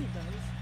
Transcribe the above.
he does.